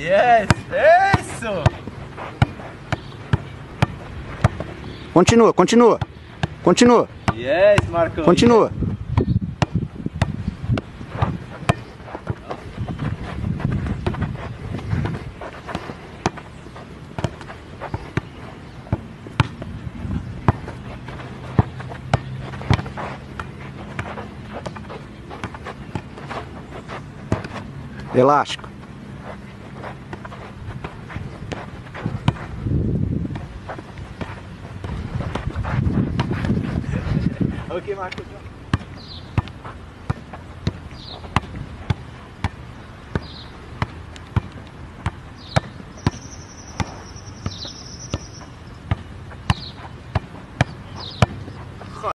Yes! Isso! Continua, continua. Continua. Yes, Marcão. Continua. Elástico. Ok, Marcos.